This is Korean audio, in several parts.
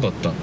잘못 왔다. 네요.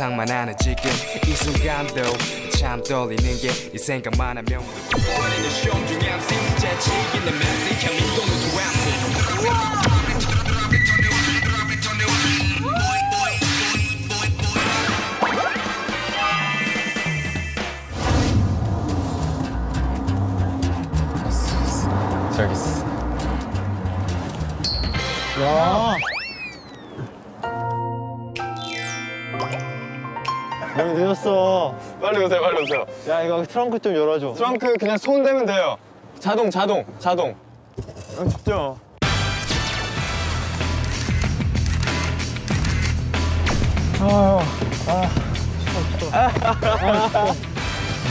상상만 하는 지금 이 순간도 참 떨리는 게 이 생각만 하면 원하는 시험 중에 MC 재치 있는 멘트 현민동을 두암시 야 이거 트렁크 좀 열어줘. 트렁크 그냥 손 대면 돼요. 자동, 자동, 자동. 아, 진짜.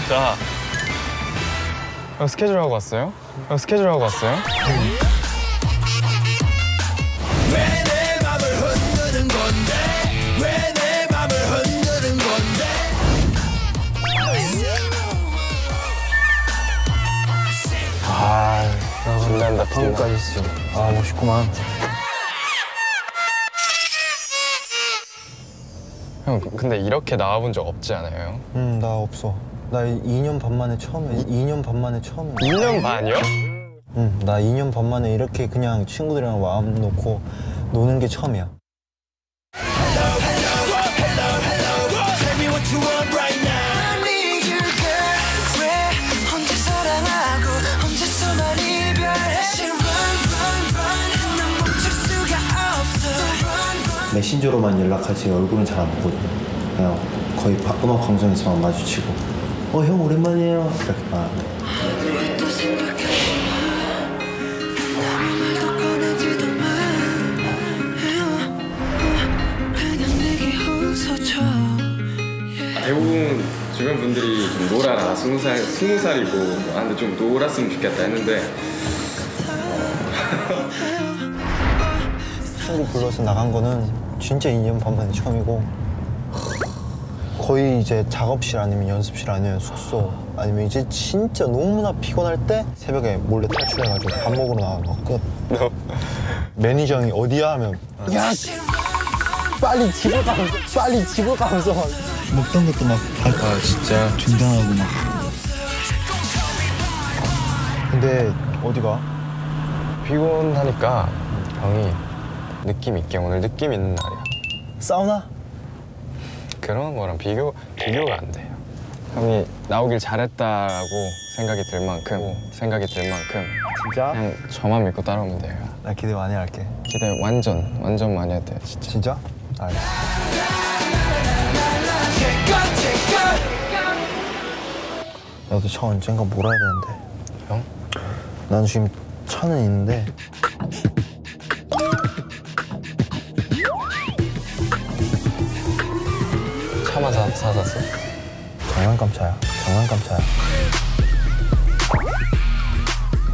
자. 형 스케줄 하고 왔어요? 형 스케줄 하고 왔어요? 빛나. 방금까지 있어. 아 멋있구만. 형, 근데 이렇게 나와본 적 없지 않아요? 응나 없어. 나 2년 반 만에 처음이야. 2년 반 만에 처음이야. 2년 반이요? 응, 나 2년 반 만에 이렇게 그냥 친구들이랑 마음 놓고 노는 게 처음이야. 메신저로만 연락하지 얼굴은 잘 안 보거든. 그냥 거의 바- 음악 방송에서만 마주치고 어 형 오랜만이에요. 내게 웃어줘 대부분 주변 분들이 좀 놀아라. 스무 살 스무 살이고 아 근데 좀 놀았으면 좋겠다 했는데. 친구 불러서 나간 거는 진짜 2년 반 만에 처음이고 거의 이제 작업실 아니면 연습실 아니면 숙소 아니면 이제 진짜 너무나 피곤할 때 새벽에 몰래 탈출해가지고 밥 먹으러 나간 거. 끝. 매니저 형이 어디야? 하면 야 빨리 집에 가면서 빨리 집에 가면서 막 먹던 것도 막아 진짜? 중단하고 막. 근데 어디가? 피곤하니까 형이 느낌 있게 오늘 느낌 있는 날이야 사우나? 그런 거랑 비교 비교가 안 돼요 형이 나오길 잘했다라고 생각이 들 만큼 생각이 들 만큼 진짜? 그냥 저만 믿고 따라오면 돼요 나 기대 많이 할게 기대 완전 완전 많이 돼요 진짜 진짜? 알겠어 나도 차 언젠가 몰아야 되는데 형? 난 지금 차는 있는데 사, 사놨어? 장난감 차야 장난감 차야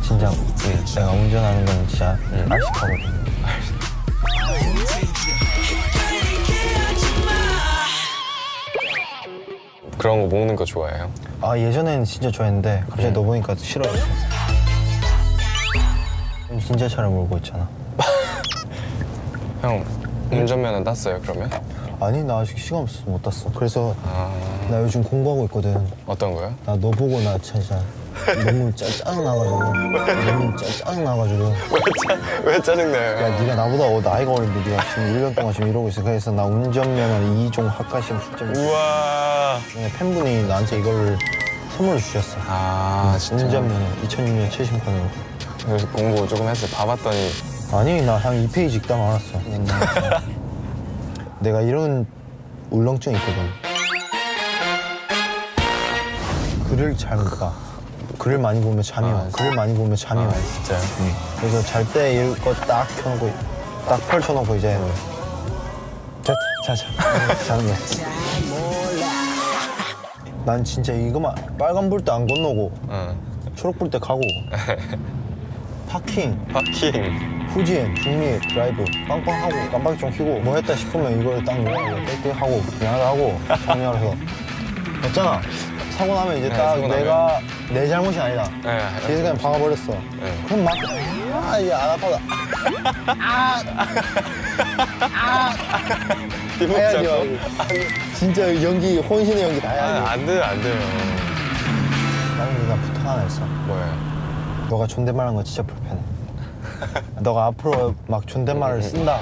진짜 내가 운전하는 건 진짜 알식하거든 그런 거 모으는 거 좋아해요? 아 예전에는 진짜 좋아했는데 갑자기 너 보니까 싫어졌어 진짜 차를 몰고 있잖아 형 운전면허 땄어요 그러면? 아니 나 아직 시간 없어서 못 땄어. 그래서 아. 나 요즘 공부하고 있거든. 어떤 거요? 나너 보고 나 진짜 너무 짜, 짜증나가지고. 너무 짜, 짜증나가지고. 왜 짜증나요? 야 네가 나보다 어, 나이가 어린데 네가 지금 1년 동안 지금 이러고 있어. 그래서 나 운전면허 2종 학과시험 출제했어 우와 팬분이 나한테 이걸 선물로 주셨어. 아 진짜. 운전면허 2006년 최신판으로. 그래서 공부 조금 했어요. 봐봤더니. 아니 나 한 2페이지 읽다 말았어 내가 이런 울렁증이 있거든 글을 잘 못 봐. 글을 많이 보면 잠이 와. 글을 많이 보면 잠이 아 와. 진짜요? 그래서 잘 때 이거 딱 켜놓고 딱 펼쳐놓고 이제 됐다 자자 자는 거야. 난 진짜 이거만 빨간 불 때 안 건너고 어. 초록 불 때 가고 parking parking 후진 중립 드라이브. 빵빵하고 깜빡이 좀 켜고 뭐 했다 싶으면 이걸 딱 누르고 땡땡하고 미안하다 하고 정리하면서. 했잖아. 사고 나면 이제 네, 딱 사고 나면. 내가 내 잘못이 아니다. 네, 뒤에서 그냥 박아버렸어. 네. 그럼 막 아, 이게 안 아파다 뒷목 해야지 잡고. 막. 진짜 연기 혼신의 연기 다 해야지 아, 안 돼요 안 돼요. 나는 누나 부탁 하나 했어. 뭐예요? 너가 존댓말하는 거 진짜 불편해 너가 앞으로 막 존댓말을 쓴다.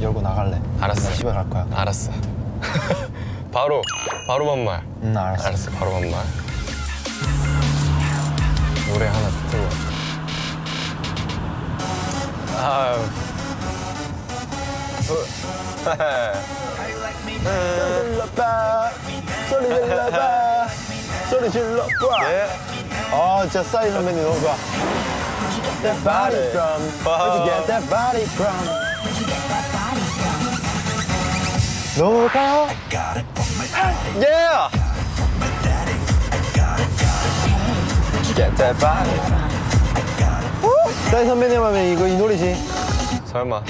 열고 나갈래. 알았어. 나 집에 갈 거야. 알았어. 바로 바로 반말. 응 알았어. 알았어 바로 반말. 노래 하나 틀고 아유. 질러봐 소리 질러봐. 소리 질러봐. 예. 아 진짜 싸이 선배님 너무 좋아 That body from Where'd you get that body from 너가 Yeah! Get that body. 싸이 선배님 하면 이거 이 노래지 설마.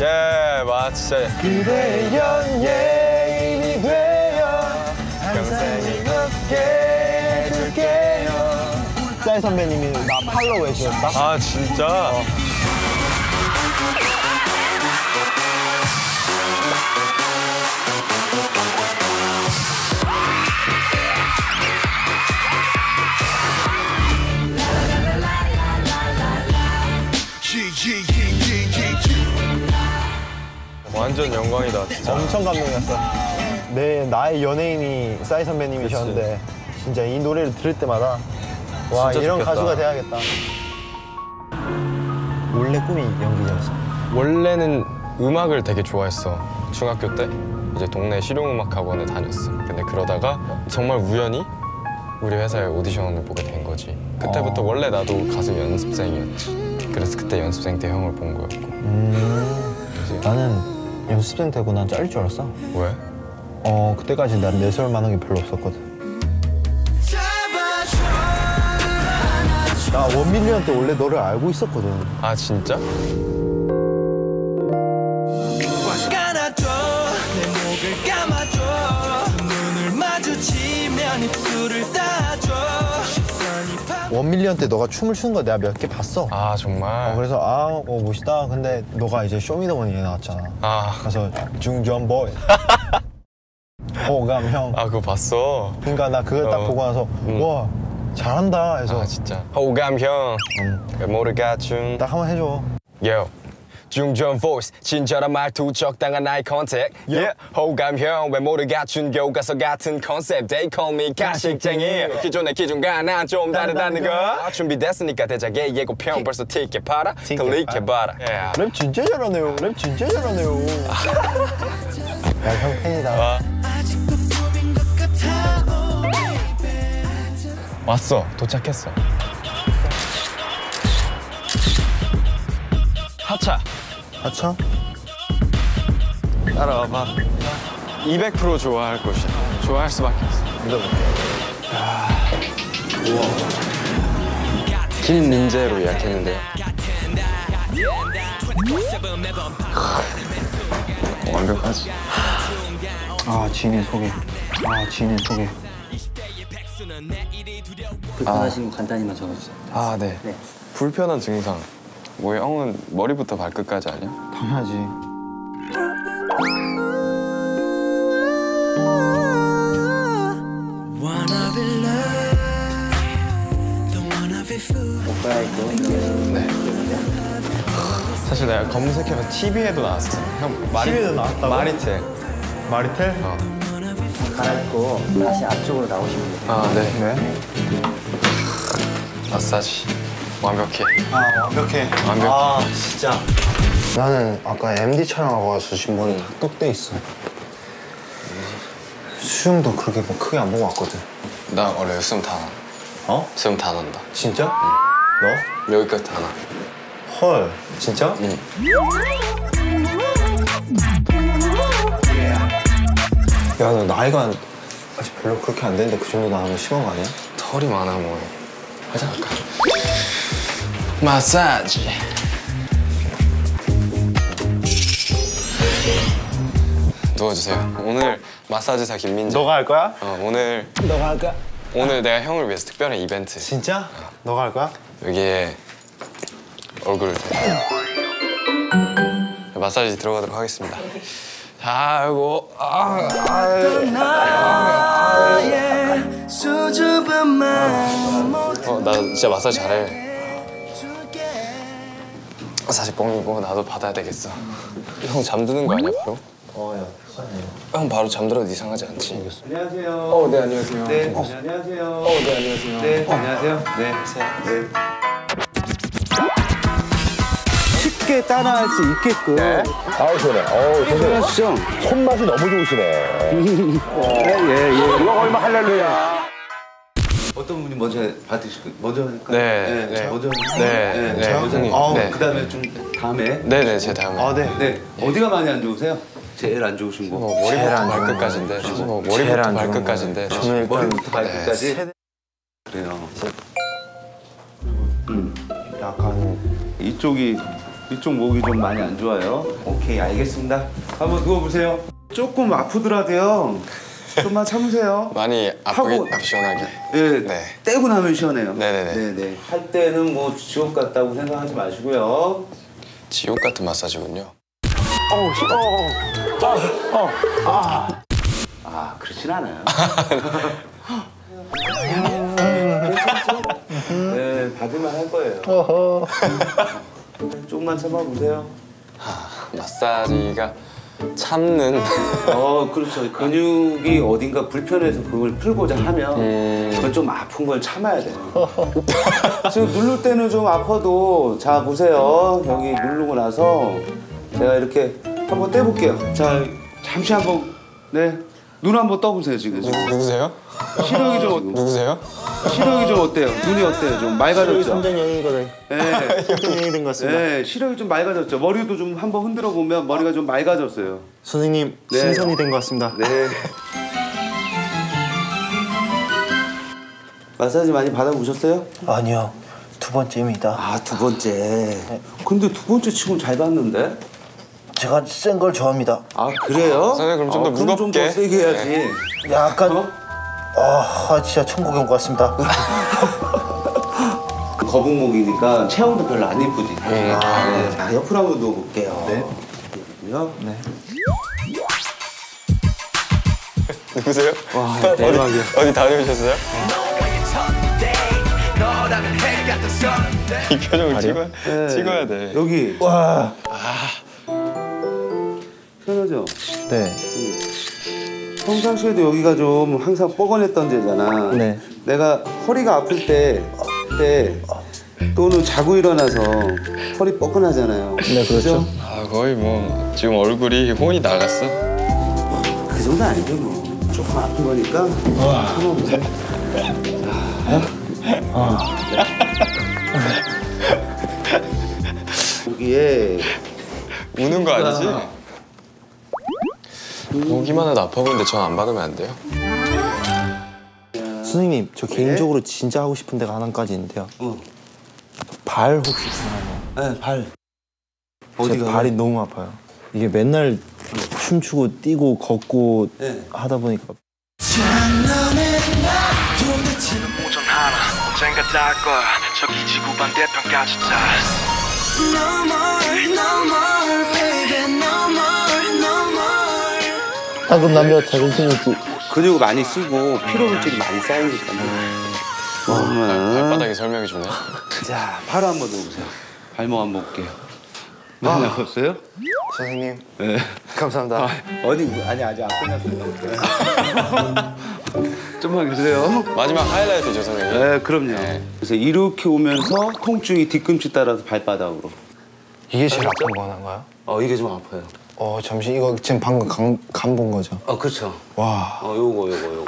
예, 마 진짜. 그대의 연예인이 되어 걷게 해줄게요 싸이 선배님이 나 팔로우 해주셨다 아 진짜? 완전 영광이다 진짜. 엄청 감동이었어. 내 나의 연예인이 싸이 선배님이셨는데 진짜 이 노래를 들을 때마다 와 진짜 이런 좋겠다. 가수가 돼야겠다. 원래 꿈이 연기자였어. 원래는 음악을 되게 좋아했어. 중학교 때 이제 동네 실용음악 학원에 다녔어. 근데 그러다가 정말 우연히 우리 회사에 오디션을 보게 된 거지. 그때부터 어. 원래 나도 가수 연습생이었지. 그래서 그때 연습생 때 형을 본 거였고. 음, 나는 연습생 되고 난 잘릴 줄 알았어. 왜? 어 그때까지 난 내세울 만한 게 별로 없었거든. 나 원밀리언 때 원래 너를 알고 있었거든. 아 진짜? 때 너가 춤을 추는 거 내가 몇 개 봤어. 아 정말? 어, 그래서 아 어, 멋있다. 근데 너가 이제 쇼미더머니에 나왔잖아. 아, 가서 중전 보이 호감 형 아 그거 봤어. 그러니까 나 그걸 딱 어. 보고 나서 음. 와 잘한다 해서. 아 진짜. 호감 형. 음, 외모를 갖춘. 딱 한 번 해줘. Yo. 중전 voice 친절한 말투 적당한 eye contact. Yeah. 호감형. 외모를 갖춘 교과서 같은 컨셉 They call me 가식쟁이. 기존의 기준과 난 좀 다르다는 거. 준비됐으니까 대작의 예고편 벌써 티켓 팔아 클릭해봐라. yeah. 랩 진짜 잘하네요. 랩 진짜 잘하네요. 야 형 팬이다. 와, 왔어. 도착했어. 하차. 아차? 따라와봐. 200% 좋아할 곳이야. 좋아할 수밖에 없어. 믿어볼게. 김민재로 예약했는데요. 완벽하지. 아 지인의 소개. 아 지인의 소개 불편하신 거 간단히만 적어주세요. 아, 네. 네. 불편한 증상. 뭐 형은 머리부터 발끝까지 알냐? 당연하지 갈아입고 그러면 네. 사실 내가 검색해서 TV에도 나왔어. 형 마리, TV에도 나왔다고? 마리텔. 마리텔? 어. 갈아입고 다시 앞쪽으로 나오시면 돼요. 아, 네. 네? 마사지. 완벽해. 아 완벽해 완벽해. 아 진짜 나는 아까 MD 촬영하고 와서 지금 머리 다 떡돼 있어 수영도 그렇게 뭐 크게 안 보고 왔거든. 나 원래 웃음 다 나. 어? 웃음 다 난다. 진짜? 너? 여기까지 다 나. 헐. 진짜? 응. 야, 너 나이가 아직 별로 그렇게 안 되는데 그 정도 나오면 심한 거 아니야? 털이 많아 뭐. 하자 할까? 마사지. 누워주세요. 오늘 마사지사 김민재. 너가 할 거야? 어, 오늘 너가 할 거야? 오늘 내가 형을 위해서 특별한 이벤트. 진짜? 너가 할 거야? 여기에 얼굴을 대고 마사지 들어가도록 하겠습니다. 자, 아이고, 아, 마음 어, 나 진짜 마사지 잘해. 사실 뻥이고 나도 받아야 되겠어. 형 잠드는 거 아니야 바로? 어, 야, 피곤해. 형 바로 잠들어도 이상하지 않지? 안녕하세요. 어, 네 안녕하세요. 네, 안녕하세요. 어, 네 안녕하세요. 네, 안녕하세요. 네, 네. 쉽게 따라할 수 있게끔 아우 시원해. 어우 선생님 하시죠. 손맛이 너무 좋으시네. 예 예 예. 이거 얼마 할렐루야. 어떤 분이 먼저 받으실 거 먼저 할까요? 네, 네. 저 먼저. 네, 네, 먼저. 형님. 어, 네. 그다음에 좀 다음에. 네 네 제 다음에. 아, 네. 네, 어디가 많이 안 좋으세요? 제일 안 좋으신 거. 뭐 머리부터 발끝까지인데. 뭐 제일 머리부터 발끝까지인데. 저는 머리부터 발끝까지. 그래요. 약간 이쪽이 이쪽 목이 좀 많이 안 좋아요. 오케이, 알겠습니다. 한번 누워 보세요. 조금 아프더라도요. 좀만 참으세요. 많이 아프게 하고- 아프 시원하게. 예, 네. 떼고 나면 시원해요. 네네네. 네네. 할 때는 뭐 지옥 같다고 생각하지 마시고요. 지옥 같은 마사지군요. 아, 그렇진 않아요. 네, 받을만 할 거예요. 조금만 참아보세요. 마사지가 참는. 어, 그렇죠. 근육이 어딘가 불편해서 그걸 풀고자 하면 음. 그건 좀 아픈 걸 참아야 돼요. 지금 누를 때는 좀 아파도 자 보세요. 여기 누르고 나서 제가 이렇게 한번 떼볼게요. 자, 잠시 한번 네. 눈 한번 떠보세요 지금. 누구세요? 시력이 좀 누구세요? 시력이 좀 어때요? 눈이 어때요? 좀 맑아졌죠? 선전형이거든. 네. 선전형이 된 것 같습니다. 네, 시력이 좀 맑아졌죠. 머리도 좀 한번 흔들어 보면 머리가 좀 맑아졌어요. 선생님 네. 신선이 된 것 같습니다. 네. 마사지 많이 받아보셨어요? 아니요 두 번째입니다. 아, 두 번째. 근데 두 번째 치곤 잘 받는데? 제가 센 걸 좋아합니다. 아, 그래요? 선생님, 그럼 좀더 어, 그럼 좀 무겁게. 더 세게 해야지. 약간 어? 아 진짜 천국에 온 것 같습니다. 거북목이니까 체형도 별로 안 이쁘지. 아, 네. 자, 옆으로 한번 누워볼게요. 네. 네. 누구세요? 와, 대박이야. 어디 다녀오셨어요? 이 표정을 찍어야, 찍어야 돼. 여기. 와. 편하죠? 네. 평상시에도 여기가 좀 항상 뻐근했던 데잖아. 네. 내가 허리가 아플 때, 때 또는 자고 일어나서 허리 뻐근하잖아요. 네, 그렇죠. 아 거의 뭐 지금 얼굴이 혼이 나갔어. 그 정도 아니죠 뭐. 조금 아픈 거니까 참아보세요. 여기에 우는 거 아니지? 보기만 해도 아파 보이는데 전 안 받으면 안 돼요? 선생님 저 개인적으로 진짜 하고 싶은 데가 하나까지 있는데요. 어. 발 혹시 있나요? 네, 발. 제 어디가? 발이 너무 아파요. 이게 맨날 춤추고 뛰고 걷고 네. 하다 보니까 오전 하나 언젠가 닿을 거야 저기 지구 반대편까지 다 No more, no more, 방금 남자 자존심 있지. 근육을 많이 쓰고 피로 물질이 많이 쌓이니까. 그러면 발바닥에 설명해 주네. 자, 바로 한번 넣어보세요. 발목 한번 볼게요. 많이 아팠어요? 선생님 네. 감사합니다. 어디 아니 아직 안 끝났어요. 좀만 계세요. 마지막 하이라이트죠 선생님. 네, 그럼요. 네. 그래서 이렇게 오면서 통증이 뒤꿈치 따라서 발바닥으로. 이게 제일 아픈 거 하나인가요? 어, 이게 좀 아파요. 어 잠시 이거 지금 방금 간, 간본 거죠? 어 그렇죠. 와 어 요거 요거 요거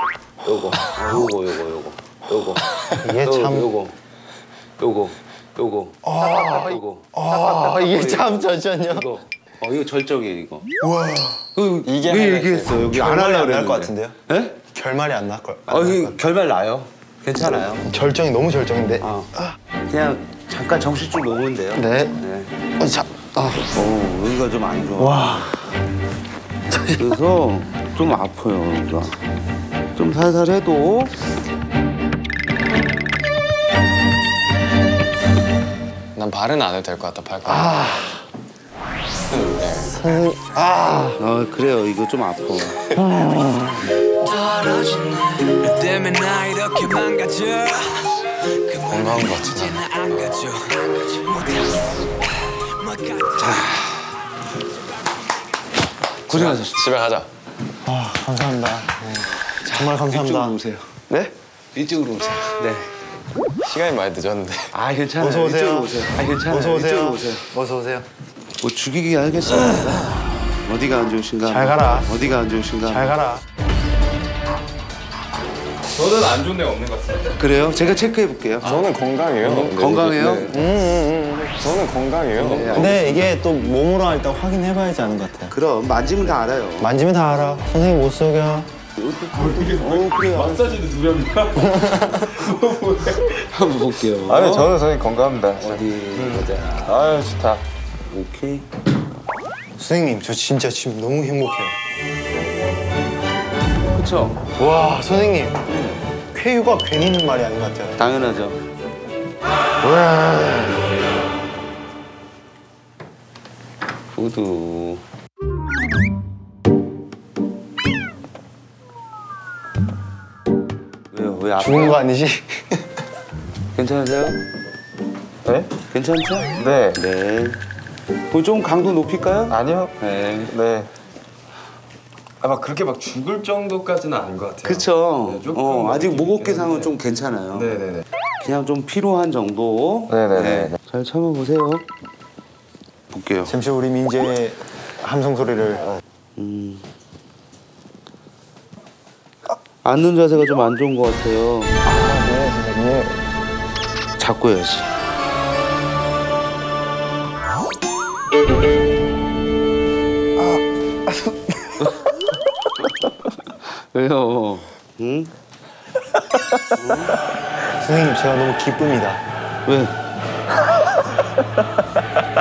요거 어, 요거 요거 요거 요거 이게 요- 참- 요거 요거 요거 아, 요거 아 이게 참 잠시만요. 이거 어 이거 절정이에요 이거. 와 그, 이게 왜 얘기했어 여기 안 하려고 안날것 그랬는데. 같은데요? 예? 결말이 안 날 걸. 어 이거 결말 나요. 괜찮아요. 절정이 너무 절정인데. 어. 그냥 잠깐 정신 좀 놓으면 돼요. 네. 네. 어, 자, 아, 어 여기가 좀 안 좋아. 와. 그래서 좀 아파요 여기가. 좀 살살 해도 난 발은 안 해도 될 것 같다 발가락 선생님, 아, 어 그래요 이거 좀 아파. 나 이렇게 망가져 건강한 것 같아 난. 나안 가져 고생하셨어요. 집에 가자 아, 감사합니다. 네. 정말 감사합니다. 이쪽으로 오세요. 네? 이쪽으로 오세요. 네. 시간이 많이 늦었는데 아 괜찮아요. 어서 오세요. 이쪽으로 오세요. 아 괜찮아요. 어서 오세요. 이쪽으로 오세요. 어서 오세요. 뭐 죽이기 하겠습니다. 어디가 안 좋으신가? 잘 가라. 어디가 안 좋으신가? 잘 가라. 저는 안 좋은 데가 없는 것 같아요 그래요? 제가 체크해 볼게요. 저는 건강해요 건강해요? 네. 저는 건강해요 근데 이게 또 몸으로 일단 확인해 봐야지 아는 것 같아요. 그럼 만지면 다 알아요. 만지면 다 알아. 선생님 못 속여. 어 그래요. 한번 볼게요. 아니 저는 선생님 건강합니다 어디 보자. 아유 좋다 오케이. 선생님, 저 진짜 지금 너무 행복해요. 그렇죠. 와, 선생님. 쾌유가 괜히 있는 말이 아닌 것 같아요. 당연하죠. 구두. 왜요? 왜 아파? 죽은 거 아니지? 괜찮으세요? 네? 괜찮죠? 네 네. 뭐좀 강도 높일까요? 아니요 네. 네 아, 막 그렇게 막 죽을 정도까지는 아닌 것 같아요 그쵸. 네, 어, 아직 있긴 좀 괜찮아요. 네네네 그냥 좀 필요한 정도. 네네네. 네. 잘 참아보세요. 볼게요. 잠시 우리 민재의 함성 소리를. 음. 앉는 자세가 좀 안 좋은 것 같아요. 네 선생님 잡고 해야지. 왜요? 응? 선생님, 제가 너무 기쁩니다. 왜?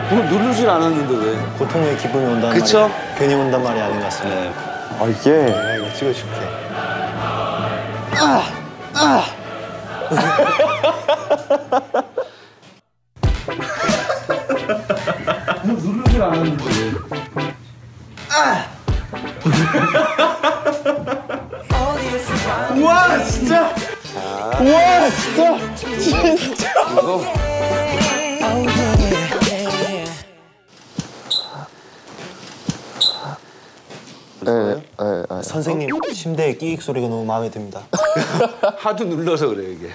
뭐 누르질 않았는데 왜? 고통 후에 기쁨이 온다는 그쵸? 말이 괜히 온단 말이 아닌 것 같습니다. 네. 아 이게 내가 이거 찍어줄게. 누르질 않았는데 왜? 우와, 진짜! 우와, 진짜! 이거 네, 네, 네. 선생님, 침대의 끼익 소리가 너무 마음에 듭니다. 하도 눌러서 그래 이게.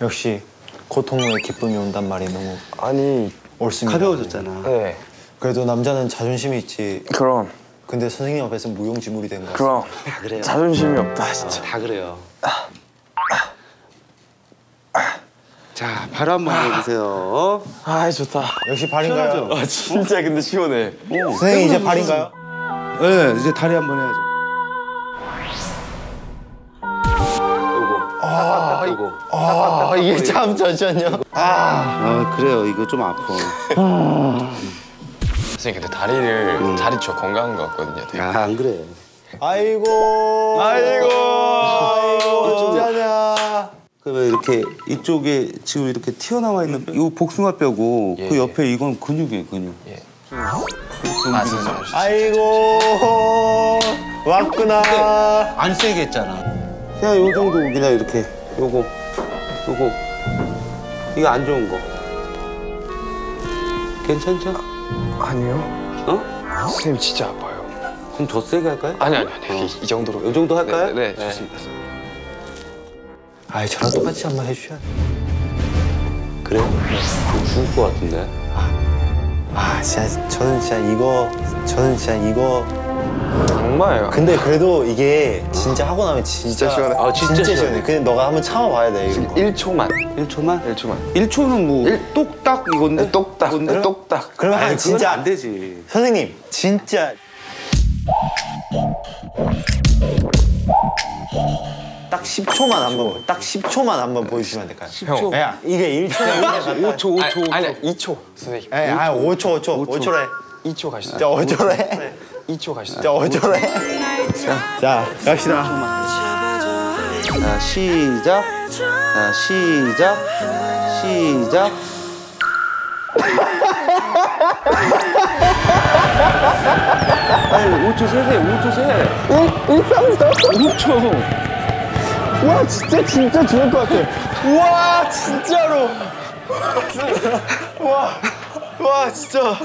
역시 고통 후에 기쁨이 온단 말이 너무 아니 옳습니다. 가벼워졌잖아. 네 그래도 남자는 자존심이 있지. 그럼 근데 선생님 앞에서 무용지물이 된거 같아. 그럼 다 그래요. 자존심이 없다 진짜 다 그래요. 자, 바로 한번 해보세요. 아 좋다 역시 발인가요? 아 진짜 근데 시원해 선생님 이제 발인가요? 네, 이제 다리 한번 해야죠. 아. 아 이게 참 잠시만요. 아 아, 그래요. 이거 좀 아파. 선생님 근데 다리를 다리 저 건강한 것 같거든요 되게 아, 안 그래. 아이고 아이고 아이고 어쩌냐. 그왜 이렇게 이쪽에 지금 이렇게 튀어나와 있는 뼈, 이거 복숭아뼈고 예, 그 옆에 이건 근육이에요, 근육. 예. 아 선생님 아이고 왔구나. 안 세게 했잖아. 그냥 요 정도 그냥 이렇게 요거 요거 이거 안 좋은 거. 괜찮죠? 아니요 어? 선생님 진짜 아파요 그럼 더 세게 할까요? 아니 아니 아니 이, 이 정도로 요 정도 할까요? 네, 네, 좋습니다 아이 저랑 똑같이 한 번 해주셔야 돼. 그래요? 죽을 것 같은데. 아 진짜 저는 진짜 이거 저는 진짜 이거 정말 근데 그래도 이게 진짜 하고 나면 진짜, 진짜 시원해. 아, 진짜 시원해. 근데 너가 한번 참아봐야 돼 이거. 1초만. 1초만? 1초만. 1초는 뭐 똑딱 이건데? 똑딱. 이건데? 똑딱. 그러면 아니, 한 진짜 진짜 안 되지. 선생님 진짜 딱 10초만 한번 딱 10초만 한번 보여주시면 안 될까요? 10초. 야 이게 1초면 5초, 5초. 아니, 아니 2초 선생님. 에 아, 5초 5초. 5초래. 2초 가시죠. 자 5초래 2초 가시죠 자 5초래 자 갑시다 자, 시작. 자, 시작. 시작. 아니, 5초 세세요, 5초 세. 5초. 와 진짜 진짜 죽을 것 같아 와 진짜로 와와 진짜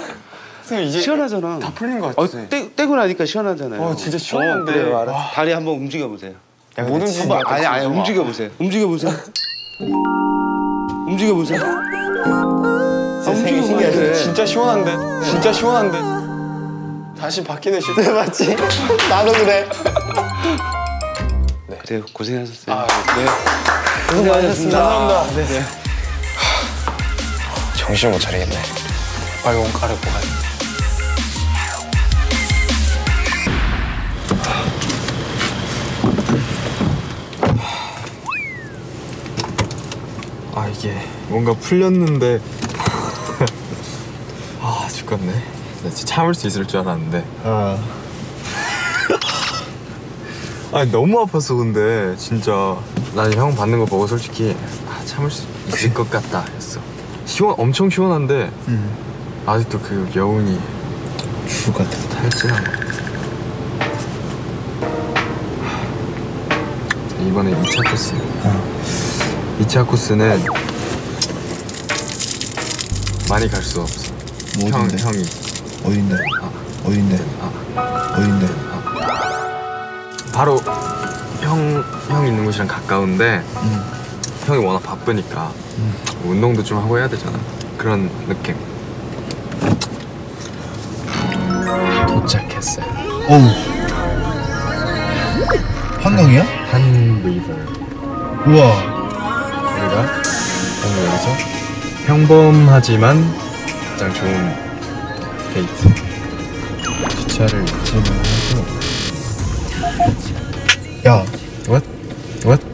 선생님 이제 시원하잖아. 다 풀린 것 어, 같아 떼, 떼고 나니까 시원하잖아요. 어, 진짜 시원한데. 어, 그래요, 알았어. 다리 한번 움직여 보세요. 모든 짓 한번 아니 아니 움직여 보세요. 움직여 보세요. 움직여 보세요. 신기하지 그래. 진짜 시원한데 진짜 시원한데 다시 바뀌는 시네 맞지? 나도 그래 그래 고생하셨어요. 아, 네. 고생하셨습니다. 감사합니다 네. 정신 못 차리겠네 빨리 옷 갈아입고 가야 이게 뭔가 풀렸는데. 아 죽겠네. 나 진짜 참을 수 있을 줄 알았는데. 어. 아니 너무 아팠어 근데 진짜. 나는 형 받는 거 보고 솔직히 아, 참을 수 있을 것 같다 했어. 시원 엄청 시원한데 아직도 그 여운이 죽을 것 같아. 탈진한 거 자, 이번에 2차 코스 2차 코스는 많이 갈 수 없어. 형, 어딘데? 형이. 어딘데? 어딘데? 아, 어딘데? 바로 형, 형 있는 곳이랑 가까운데 형이 워낙 바쁘니까 운동도 좀 하고 해야 되잖아. 그런 느낌. 도착했어요. 어우. 한강이야? 한 리버. 우와 평범하지만 가장 좋은 데이트 주차를 잊지는 하고 야 What? What?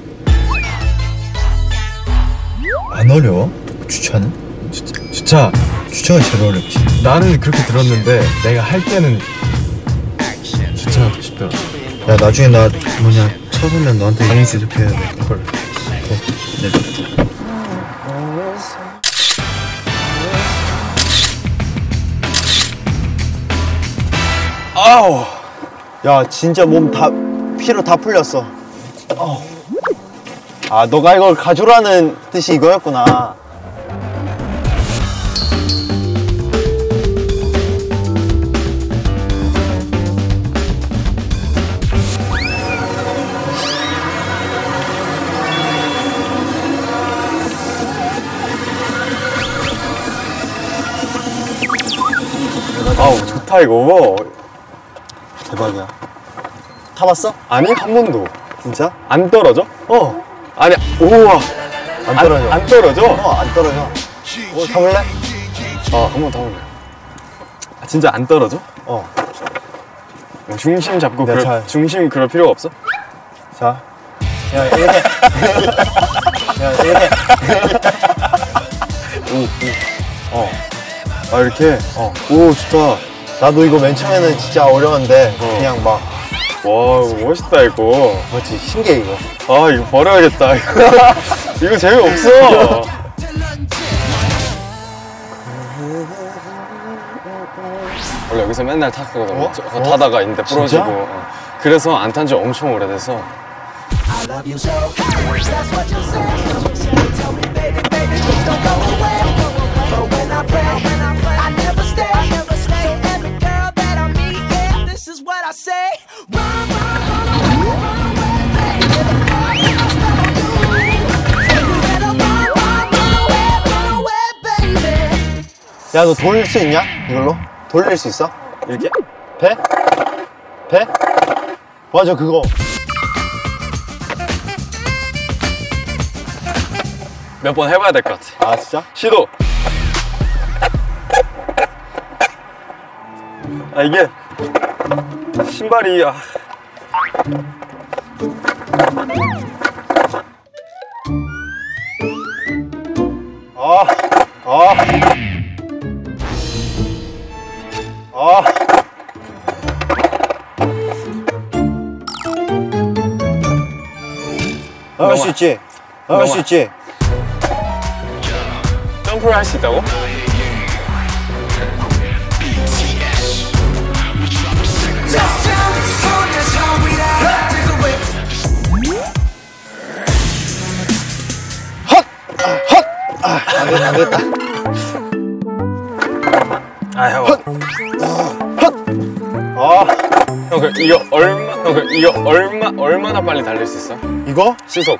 안 어려워? 주차는? 주차, 주차 주차가 제일 어렵지 나는 그렇게 들었는데 내가 할 때는 주차가 더 쉽더라 야 나중에 나 뭐냐 쳐서면 너한테 강의 해야 돼 헐. 아우. 야 진짜 몸 다 피로 다 풀렸어. 아 너가 이걸 가져라는 뜻이 이거였구나. 아우 좋다 이거 대박이야 타봤어? 아니 한 번도 진짜? 안 떨어져? 어 아니 우와 안 떨어져 안 떨어져? 어, 안 떨어져 어, 타볼래? 어 한번더 볼래 아, 진짜 안 떨어져? 어. 어, 중심 잡고 네, 그럴, 잘. 중심 그럴 필요가 없어? 자 야, 이렇게 야, 이렇게 어. 아 이렇게? 어. 오 좋다 나도 이거 맨 처음에는 진짜 어려웠는데 그냥 막와 이거 멋있다 이거. 맞지 신기해 이거. 아 이거 버려야겠다. 이거 이거 재미없어. 원래 여기서 맨날 탔거든 어? 저- 어? 타다가 있는데 부러지고? 어. 그래서 안 탄 지 엄청 오래돼서 야 너 돌릴 수 있냐? 이걸로? 돌릴 수 있어? 이렇게? 배? 배? 맞아 그거 몇 번 해봐야 될 것 같아 아 진짜? 시도 아 이게 신발이 아. 아, 아, 아. 수 있지? 할 수 있지? 점프를 할 수 있다고? 안 됐다, 안 됐다. 아 형. 아, 형, 그 이거 얼마? 형, 그 이거 얼마 얼마나 빨리 달릴 수 있어? 이거? 시속.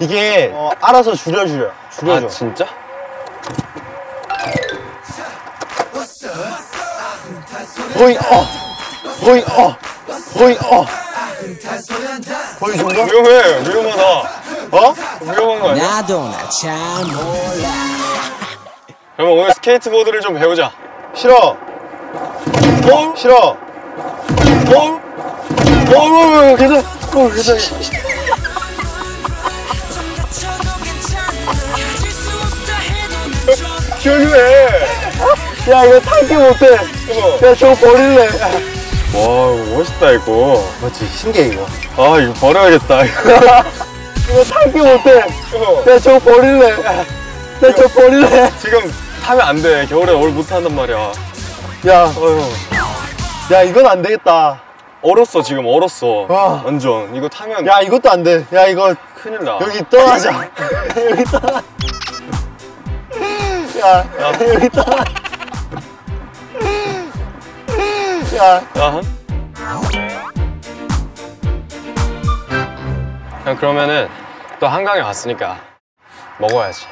이게 어, 알아서 줄여줘요. 줄여줘. 아 진짜? 거의 어, 거의 어, 거의 어. 거의 정도? 위험해, 위험하다. 어? 위험한 거 아니야? 나도 나잘 몰라 그러면 오늘 스케이트보드를 좀 배우자. 싫어. 어? 싫어. 어? 어? 어? 괜찮아. 어, 괜찮아. 조용해. 야 이거 탈게 못해. 야 저거 버릴래. 와, 멋있다 이거. 맞지 신기해 이거. 아, 이거 버려야겠다. 이거. 이거 탈게 못해. 야 저거 버릴래. 야 저거 버릴래. 지금 타면 안 돼. 겨울에 올못 탄단 말이야. 야, 어휴. 야 이건 안 되겠다. 얼었어 지금 얼었어. 와. 완전 이거 타면 야 이것도 안 돼. 야 이거 큰일 나. 여기 떠나자. 여기 떠나. 야, 여기 떠나. 야, 야. 형 그러면은 또 한강에 왔으니까 먹어야지.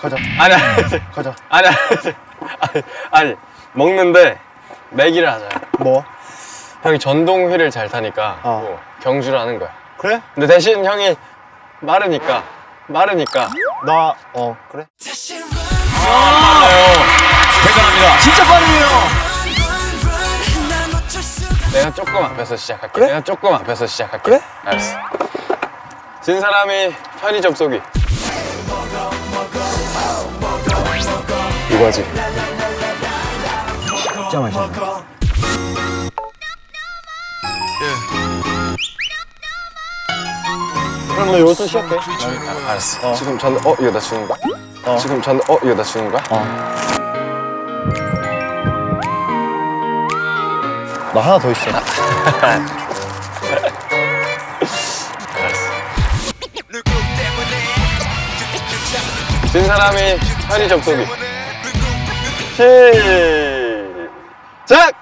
가자. 아니 아니 가자. 아니 아니 아니, 아니 먹는데 내기를 하자. 뭐? 형이 전동휠을 잘 타니까 어. 뭐 경주를 하는 거야. 그래? 근데 대신 형이 마르니까 마르니까 나 어 그래? 진짜 빠르네요. 내가 조금 앞에서 시작할게. 그래? 내가 조금 앞에서 시작할게. 그래? 알았어. 진 사람이 편의점 쏘기. 이거지. 진짜 맛있네. 그럼 너 여기서 시작해. 알았어. 지금 전, 어, 이거 나 주는 거야? 어. 지금 전, 어, 이거 나 주는 거야? 나 하나 더 있어. 진 사람이 편의점 쏘기. 시작!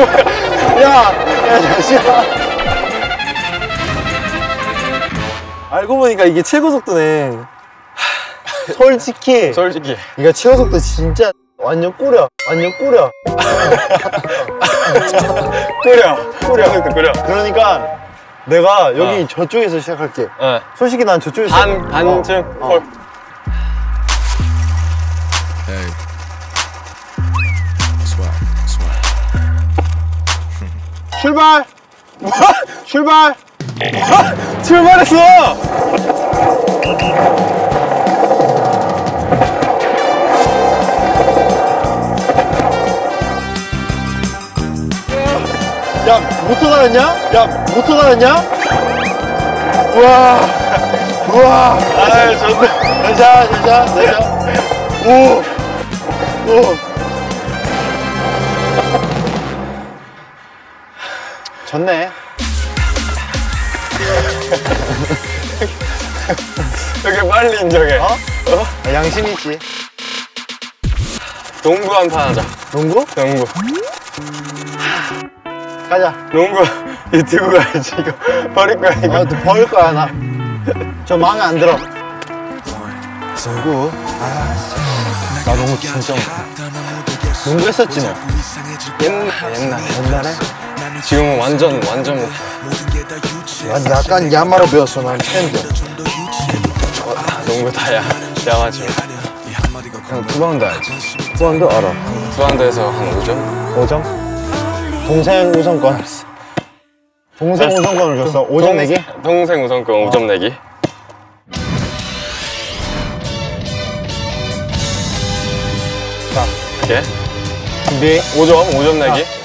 야, 야, 잠시만. 알고 보니까 이게 최고 속도네. 솔직히 솔직히. 이거 최고 속도 진짜 완전 꾸려. 완전 꾸려. 끓여. 끓여. 끓여. 그러니까 내가 여기 어. 저쪽에서 시작할게. 네. 솔직히 난 저쪽에서 반, 시작- 반쯤 어, 어. 출발. 출발. 출발했어! 야, 모터 달았냐? 야, 모터 달았냐? 우와, 우와. 아이, 좋네. 괜찮아, 괜찮아, 괜찮아. 오, 오. 졌네. 이렇게 빨리 인정해. 어? 아, 양심 있지. 농구 한 판 하자. 농구? 농구. 가자. 농구 이 두고 가야지 이거 버릴 거야 이거. 아, 또 버릴 거야, 나. 저 마음에 안 들어. 농구? 아. 나 농구 진짜 못해. 농구 했었지, 너? 옛날 옛날 옛날에? 지금은 완전 완전 못. 난 약간 야마로 배웠어, 난 챔피언. 농구 다야 야마지. 형 투바운드 알지? 투한도 알아. 투바운드에서 한 5점? 5점? 동생 우선권. 동생 우선권을 줬어. 5점 내기? 동생 우선권 5점 내기. 자, 오케이. 준비. 5점 5점 내기.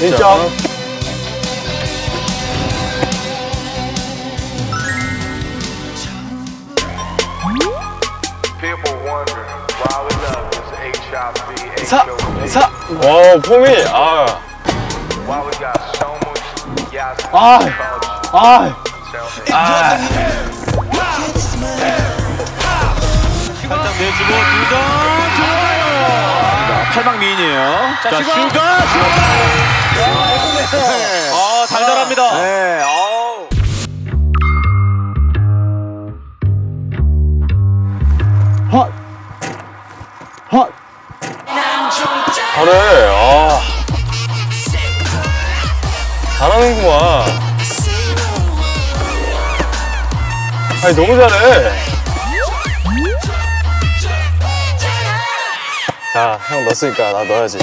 일점 People wonder why we love this HIV 사! 사! 와 폼이 아 Why we got so much gas 아, culture. 아. Tell 미인이에요. 자, 슈가! 슈가! 아, 달달합니다. 네, 아우. 헛. 헛. 잘해 아 잘하는구만 아니 너무 잘해 자형 넣었으니까 나 넣어야지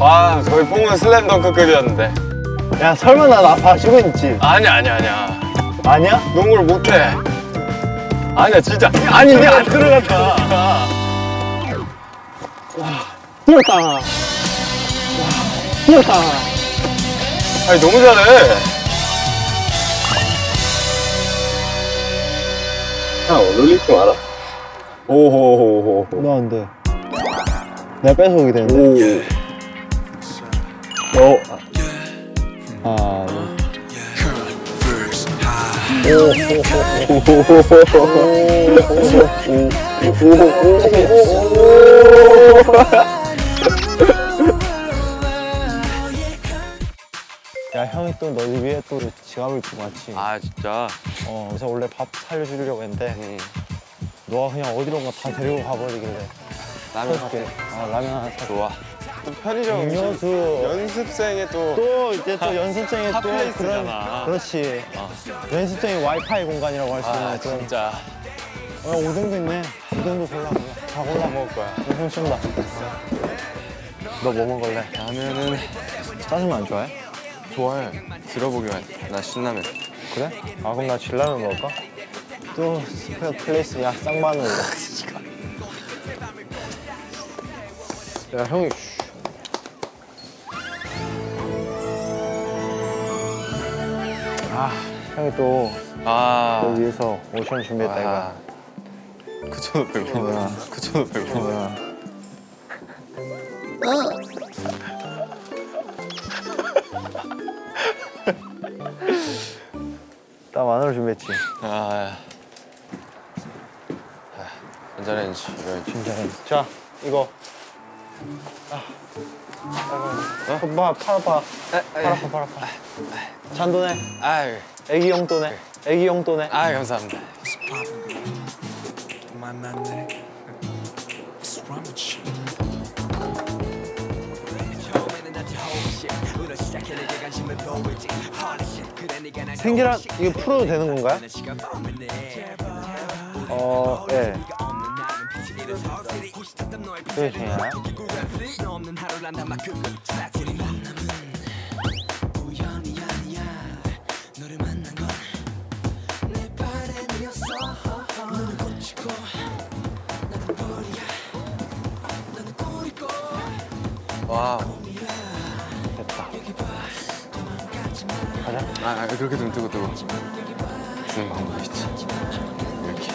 아 저희 폼은 슬램덩크급이었는데. 야, 설마 나, 나 봐주고 있지? 아니야 아니야 아니야. 아니야? 농구를 못해. 아니야 진짜. 아니 내가 안 들어갔다. 뛰었다. 와, 뛰었다. 아니 너무 잘해 형 룰리팅 알아? 오호호호호 너안 돼. 내가 뺏어오게 되는데. 오. 아, 야 형이 또널 위해 또 지갑을 주고 왔지. 아 진짜 어, 그래서 원래 밥 살려주려고 했는데 너가 그냥 어디론가 다 데리고 가버리길래 라면 사줄게. 아 라면 하나 사. 좋아 또 편의점 음료수. 연습생에 또또 이제 또 연습생이 또 그런 핫플레이스잖아. 그렇지. 연습생이 와이파이 공간이라고 할 수 있는 아 그런. 진짜 어, 오뎅도 있네. 오뎅도 골라 그냥. 다 골라 먹을 거야. 엄청 쏜다. 너 뭐 먹을래? 라면은 짜장면 안 좋아해? 좋아해 들어보기만 해. 나 신라면 그래? 아 그럼 나 진라면 먹을까? 또 스페어 플레이스 야 쌍마늘. 야 형이. 쉬. 아 형이 또 아 너 위해서 오션 준비했다 이거. 아. 9,500원 뭐야? 9,500원 나 마늘 준비했지. 아 전자레인지 이거 진짜. 자 이거. 아. 아이고. 봐, 팔 아파. 팔 아파, 팔 아파. 잔돈에. 아유 애기 용돈에. 애기 용돈에. 아 감사합니다 생계란 이거 풀어도 되는 건가요? 어, 예. 중요해요? 와우. 아, 아 그렇게 좀 뜨고 뜨고. 쓰는 방법이 있지. 이렇게.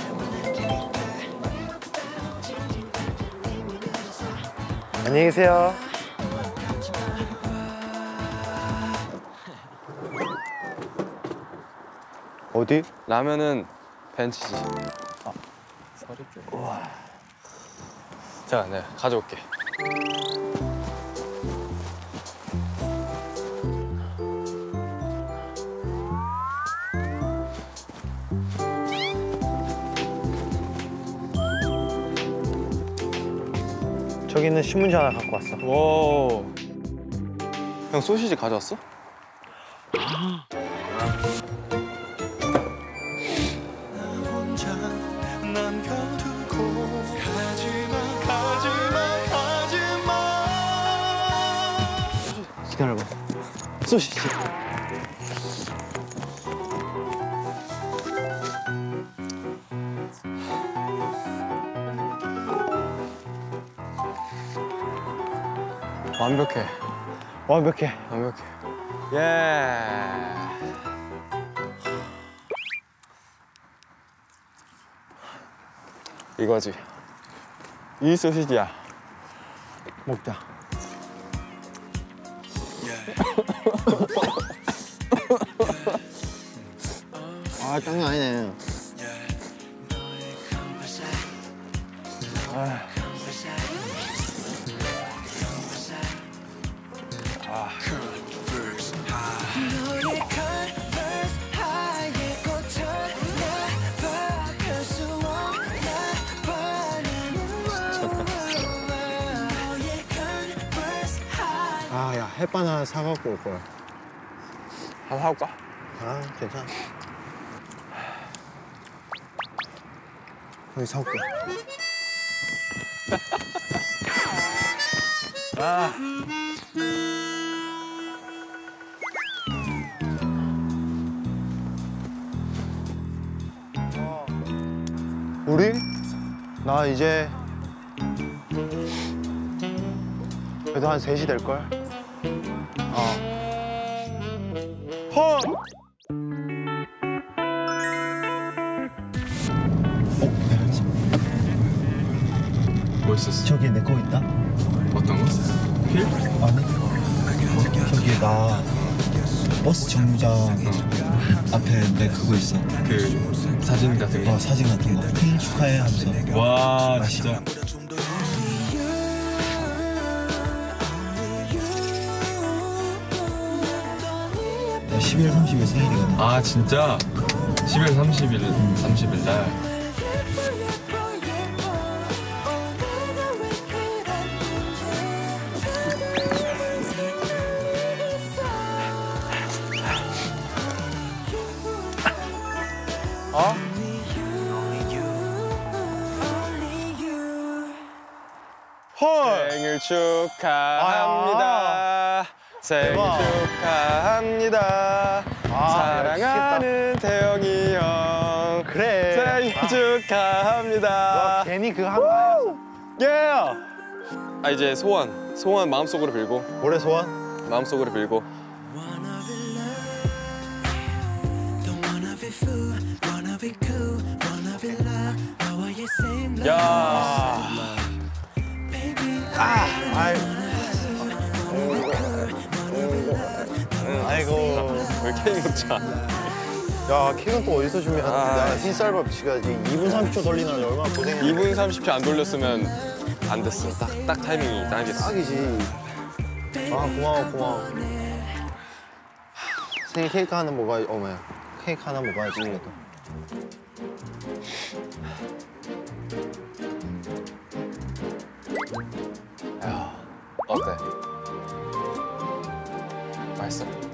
안녕히 계세요. 어디? 라면은 벤치지. 우와. 자, 내가 가져올게. 저기 있는 신문지 하나 갖고 왔어. 와. 형 소시지 가져왔어? 기다려봐. 소시지. 완벽해. 완벽해. 완벽해. 예. 이거지. 이 소시지야. 먹자. 아, 장난 아니네. 햇반 하나 사갖고 올 거야. 하나 사올까? 아, 괜찮아. 여기 사올게. 아. 우리? 나 이제 그래도 한 3시 될걸? 어. 헐! 뭐 있었어? 저기 내 거 있다? 어떤 거? 휠? 아니 어, 저기 나 버스 정류장 앞에 내 그거 있어 그 사진 같은 거? 어, 사진 같은 거 생일 축하해 하면서 와, 마시고. 진짜. 12월 30일 생일이거든 아, 진짜? 11월 30일, 30일 날. 어? 헐! 생일 축하합니다. 생일. 축하합니다. 아, 사랑하는 태영이 형. 그래 생일 축하합니다. 괜히 그거 한거 아니었어 예! 아 이제 소원, 소원 마음속으로 빌고, 올해 소원? 마음속으로 빌고. Be loved, don't 왜 케이크 먹자? 야 케이크는 또 어디서 준비하는데 아, 야, 흰쌀밥 지가 지금 2분 30초 돌리느라 얼마나 고생했는데 2분 30초 안 돌렸으면 안 됐어. 딱, 딱 타이밍이 딱이었어. 딱이지 아 고마워 고마워 생일 케이크 하나 먹어야지 어머야 케이크 하나 먹어야지 그래도 어때? 맛있어?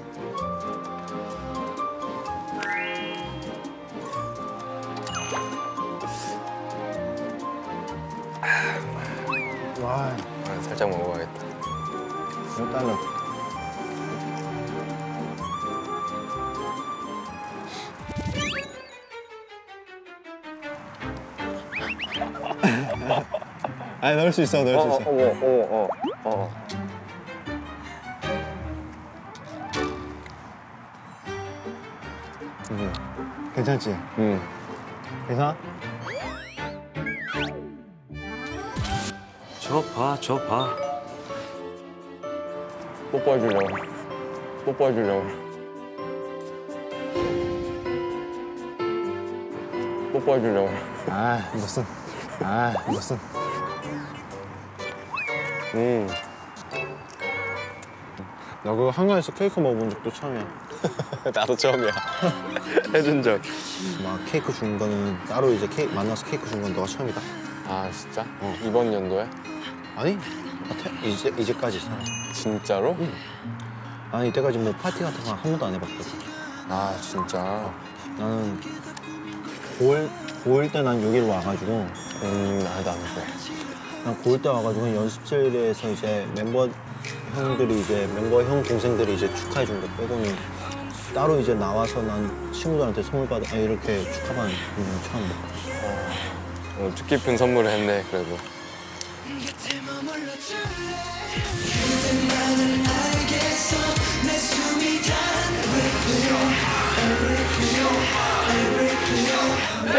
일단은 아니 넣을 수 있어 넣을 수 있어 어머 어머 어. 어. 괜찮지? 응. 괜찮아? 저 봐, 저 봐. 뽀뽀해주려고. 뽀뽀해주려고. 뽀뽀해주려고. 아 무슨 아 무슨 음. 나 그거 한강에서 케이크 먹어본 적도 처음이야 나도 처음이야. 해준 적. 막 케이크 준 거는 따로 이제 케이크 만나서 케이크 준 건 너가 처음이다 아 진짜? 이번 연도에? 아니 이제 이제까지 진짜로? 나는 이때까지 뭐 파티 같은 거 한 번도 안 해봤거든 아 진짜. 나는 9월 9월 때난 여기로 와가지고 음 나도 안 그래. 난 9월 때 와가지고 연습실에서 이제 멤버 형들이 이제 멤버 형 동생들이 이제 축하해 준 거 빼고는 따로 이제 나와서 난 친구들한테 선물 받아 아, 이렇게 축하받는 건 처음 봐. 어, 뜻깊은 선물을 했네 그래도.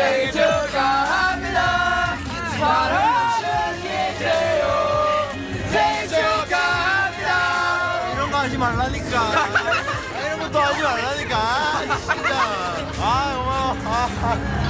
생일 축하합니다. 사랑하는 이재요. 생일 축하합니다. 이런 거 하지 말라니까. 이런 것도 하지 말라니까. 진짜. 아 고마워. 아.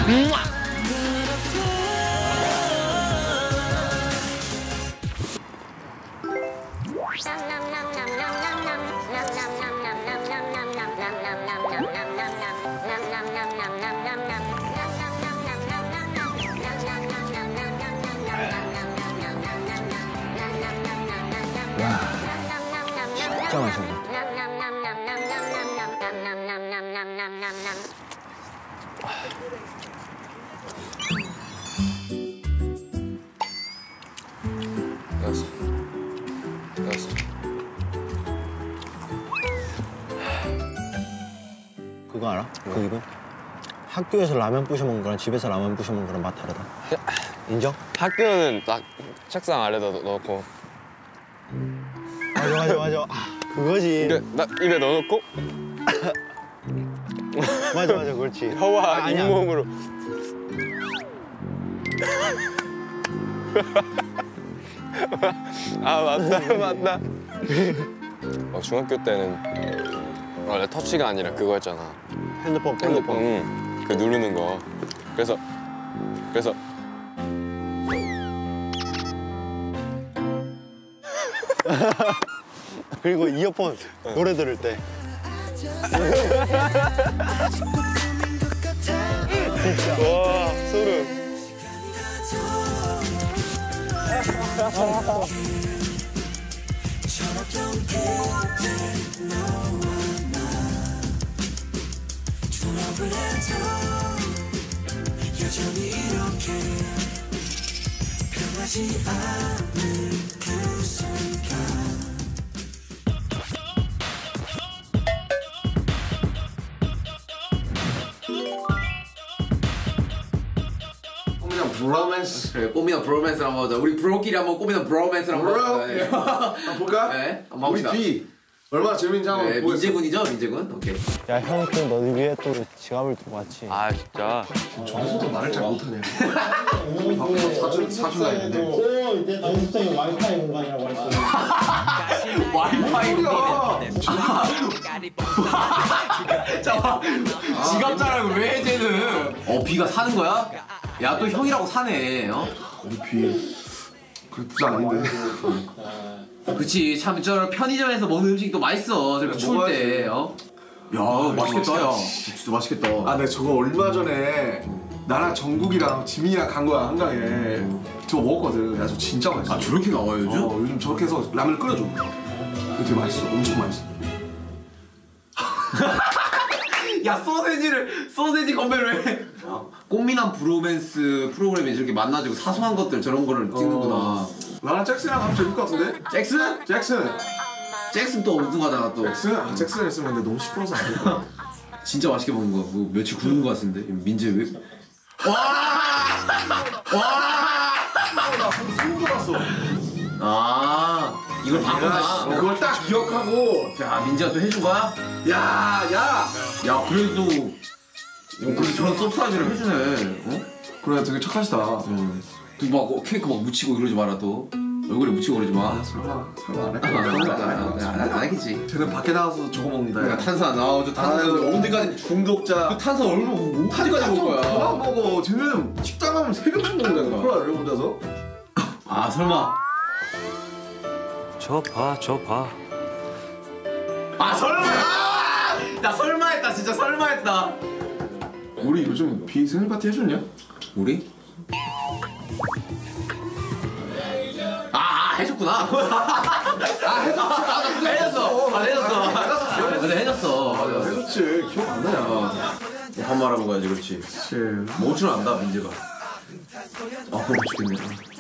진짜. 여섯. 여섯. 그거 알아? 그 기분? 학교에서 라면 부셔 먹는 거랑 집에서 라면 부셔 먹는 거랑 맛 다르다. 인정? 학교는 딱 책상 아래다 넣- 넣고. 맞아 맞아 맞아. 아, 그거지. 그러니까 나 입에 넣어놓고 맞아 맞아 그렇지. 혀와 아. 잇몸으로. 아 맞다 맞다. 어, 중학교 때는 원래 터치가 아니라 그거였잖아. 핸드폰 핸드폰. 응. 그 누르는 거. 그래서 그래서 그리고 이어폰 노래 들을 때. 와 소름. 여전히 이렇게 변하지 않는 그 순간 브로맨스 그래, 꼬미나 브로맨스를 한번 보자. 우리 브로끼리 한번 꼬미나 브로맨스를 한번 보자. 네. 한번 볼까? 네, 한번 우리 봅시다. 뒤 얼마나 재밌는지 한번 네, 보겠습니다 민재군이죠, 민재군. 오케이. 야형또 너희 위해 또 지갑을 두고 왔지. 아 진짜. 저기서도 말을 잘 못하네 밖에서 사줄, 사줄라 했는데 또 이제 연습생이 와이파이 공간이라고 했어. 와이파이 잠깐 지갑 자랑을 왜 해, 쟤는? 어, 비가 사는 거야? 야, 또 형이라고 사네, 어? 우리 비 그래 부자 아닌데 그치, 참, 저 편의점에서 먹는 음식도 맛있어. 저렇게 추울 때, 어? 야, 맛있겠다, 야. 진짜 맛있겠다. 아 내가 저거 얼마 전에 나랑 정국이랑 지민이랑 간 거야 한강에 저거 먹었거든 야 저 진짜 맛있어 아, 저렇게 나와요, 요즘? 어, 요즘 저렇게 해서 라면을 끓여줘 되게 맛있어 엄청 맛있어 야 소세지를 소세지 건배를 해. 꽃미남 브로맨스 프로그램에 이렇게 만나지고 사소한 것들 저런 거를 찍는구나. 나랑 잭슨이랑 가면 재밌을 것 같은데? 잭슨? 잭슨 잭슨 또 우승하다가 또 잭슨? 아 잭슨 했으면 근데 너무 시끄러워서 안될 거야 진짜 맛있게 먹은 거. 뭐 며칠 굶은 거 같은데 민재 왜? 나 소름 돋았어 아 이걸 봤구나. 그걸 딱 기억하고 야 민재가 또 거야? 야 야 야 그래도 어, 그래도 저런 surprise를 해주네. 어? 그래 되게 착하시다 응. 또막 어, 케이크 막 묻히고 이러지 마라 또. 얼굴에 묻히고 그러지 마. 설마 설마 안 아, 할까? 거 안, 하겠지. 쟤는 밖에 나가서 저거 먹는다 그러니까 탄산 아 저 탄산 아유, 언제까지 중독자 그 탄산 얼마 언제까지 먹을 그만 거야? 먹어 쟤는 식당 가면 새벽씩 먹는다니까 그래 혼자서 아 설마. 저 봐, 저 봐. 아 설마. 아! 나 설마 했다 진짜 설마 했다. 우리 요즘 비 생일 파티 해줬냐? 우리? 아, 아 해줬구나. 아 해줬어. 해줬어. 아 해줬어. 근데 해줬어. 해줬지 기억 안 나냐 밥 말아 먹어야지 그렇지. 먹을 줄 안다 민재가. 아 그거 죽겠네.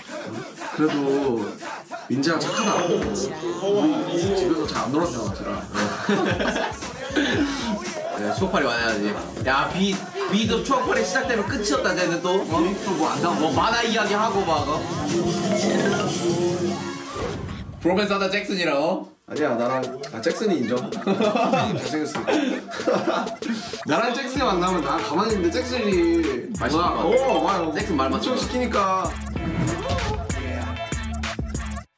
그래도 민재랑 착하다 우리 집에서 잘 안 놀았잖아 쟤랑 네, 추억팔이 많이 하지. 야, 비, 비도 추억팔이 시작되면 끝이었다, 쟤는 또. 어? 또뭐안 나와. 뭐 만화 이야기 하고 막, 어? 프로페서 다 잭슨이라고? 아니야 나랑 아 잭슨이 인정 잘생겼으니까 나랑 잭슨이 만나면 나 가만히 있는데 잭슨이 막, 거. 어, 막 잭슨 말 맞춰. 시키니까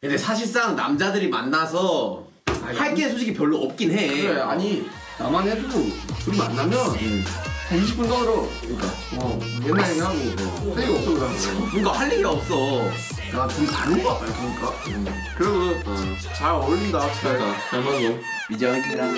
근데 사실상 남자들이 만나서 할 게 솔직히 별로 없긴 해. 그래 아니 나만 해도 둘이 만나면 한 20분 떠들어 그러니까. 어 옛날 얘기 하고 할 얘기 없어 그냥 뭔가 할 얘기가 없어. 야 둘이 다른 거 같아 그러니까. 그래도 잘 어울린다 잘잘 맞아. 미정 행이랑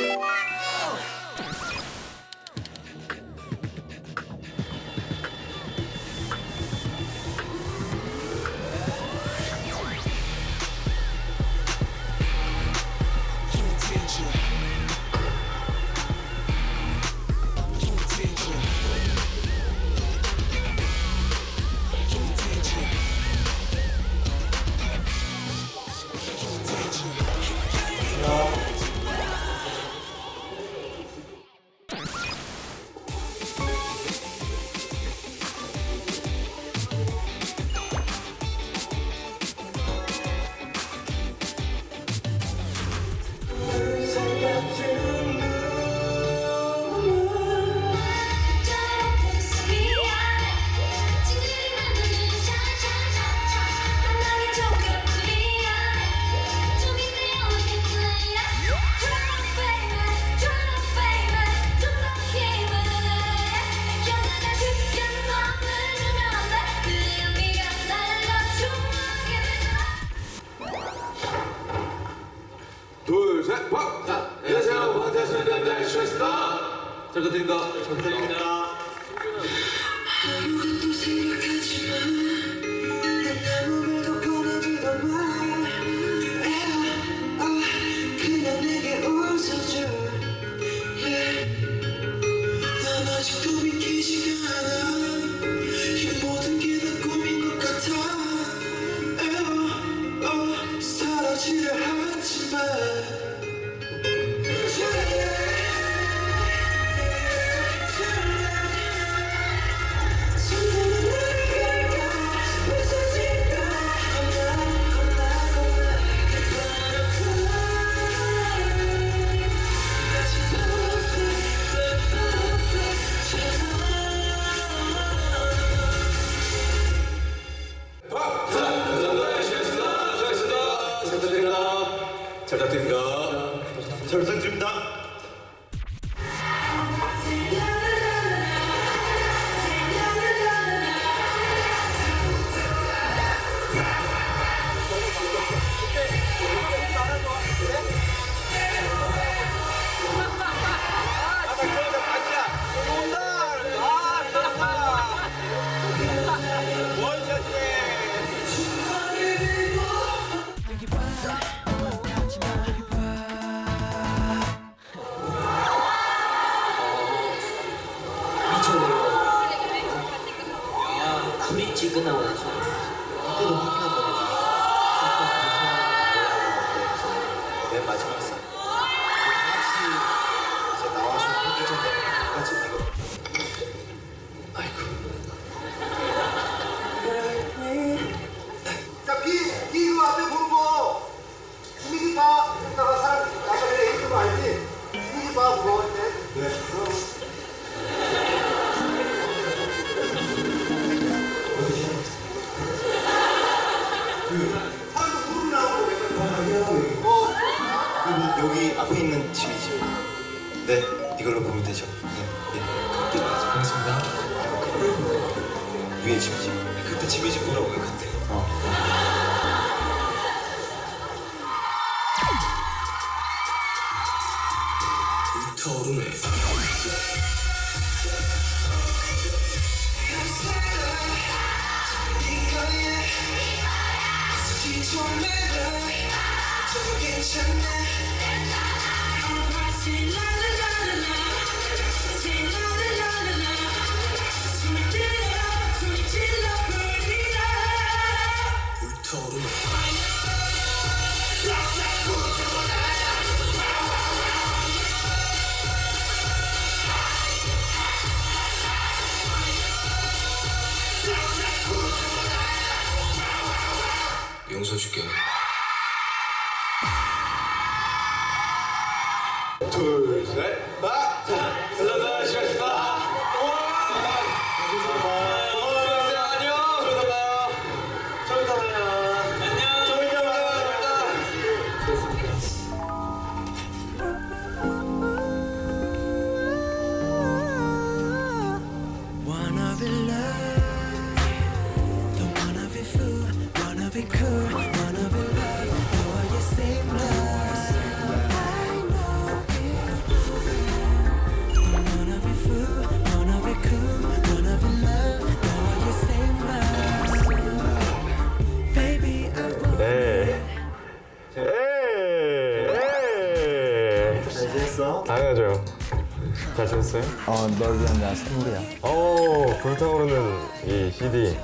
어, 널 위한 내 선물이야. 오, 불타오르는 이 CD.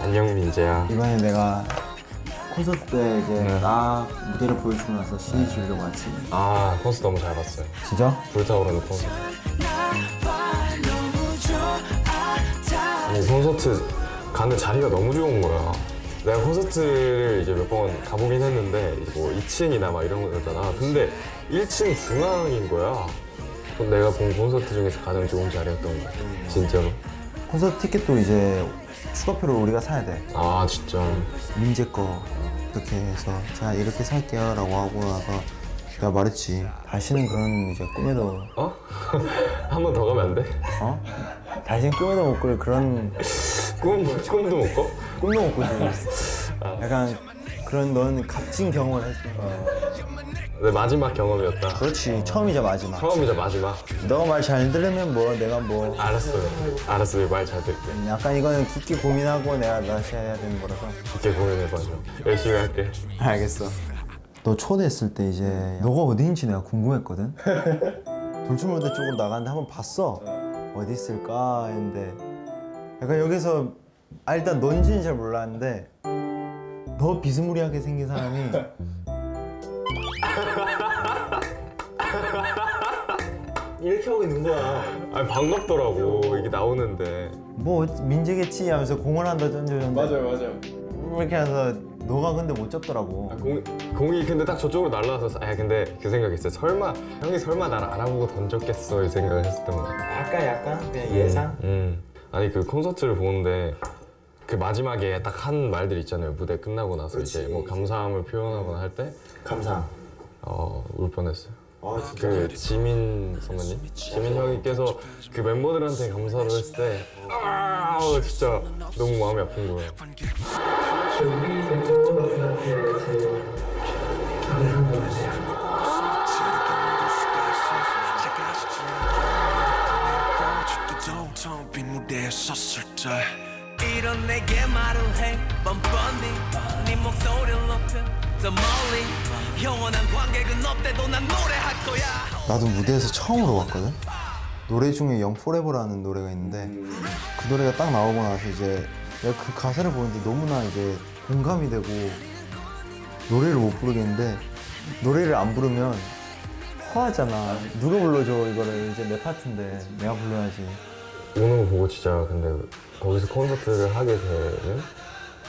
안녕 민재야. 이번에 내가 콘서트 때 이제 네. 나 무대를 보여주고 나서 CD 주려고 왔지. 아, 콘서트 너무 잘 봤어요. 진짜? 불타오르는 콘서트. 아니 콘서트 가는 자리가 너무 좋은 거야. 내가 콘서트를 이제 몇 번 가보긴 했는데 뭐 2층이나 막 이런 거였잖아. 근데 1층 중앙인 거야. 그럼 내가 본 콘서트 중에서 가장 좋은 자리였던 거야. 진짜로. 콘서트 티켓도 이제 추가표를 우리가 사야 돼. 아 진짜. 민재 거 이렇게 해서 자 이렇게 살게요 라고 하고 나서 내가 말했지. 다시는 그런 이제 꿈에도 어? 한 번 더 가면 안 돼? 어? 다시는 꿈에도 못 꿀 그런 꿈 꿈도 못 꿔? 꿈도 못 꾸지. 약간 그런 넌 값진 경험을 했어. 내 마지막 경험이었다. 그렇지 처음이자 마지막. 처음이자 마지막. 너가 말잘 들으면 뭐 내가 뭐 알았어요. 알았어요. 말 잘 들을게. 약간 이거는 깊게 고민하고 내가 다시 해야 되는 거라서. 깊게 고민해봐줘. 열심히 할게. 알겠어. 너 초대했을 때 이제 너가 어디인지 내가 궁금했거든. 돌출무대 쪽으로 나갔는데 한번 봤어. 어디 있을까 했는데 약간 여기서 아 일단 넌지는 잘 몰랐는데 더 비스무리하게 생긴 사람이 이렇게 하고 있는 거야. 아니 반갑더라고 이게 나오는데. 뭐 민재겠지 하면서 공을 한다 던져줬는데 맞아요. 이렇게 해서 너가 근데 못 잡더라고. 공, 공이 근데 딱 저쪽으로 날라와서 아 근데 그 생각했어요. 설마 형이 설마 나를 알아보고 던졌겠어 이 생각을 했었던 거야. 약간 약간 그냥 음, 음. 아니 그 콘서트를 보는데 그 마지막에 딱 한 말들 있잖아요. 무대 끝나고 나서 이제 뭐 감사함을 표현하거나 할 때 감사. 어, 울 뻔했어요. 아 진짜. 그 지민 선배님, 지민 형님께서 그 멤버들한테 감사를 했을 때 아, 진짜 너무 마음이 아픈 거예요. 무대에 섰을 때 이런 내게 말을 해 뻔뻔히 네 목소리를 높여 더 멀리 영원한 관객은 없대도 난 노래할 거야 나도 무대에서 처음으로 봤거든. 노래 중에 Young Forever라는 노래가 있는데 그 노래가 딱 나오고 나서 이제 내가 그 가사를 보는데 너무나 이제 공감이 되고 노래를 못 부르겠는데 노래를 안 부르면 허하잖아. 누가 불러줘 이거를 이제 내 파트인데 내가 불러야지. 오는 거 보고 진짜 근데 거기서 콘서트를 하게 되면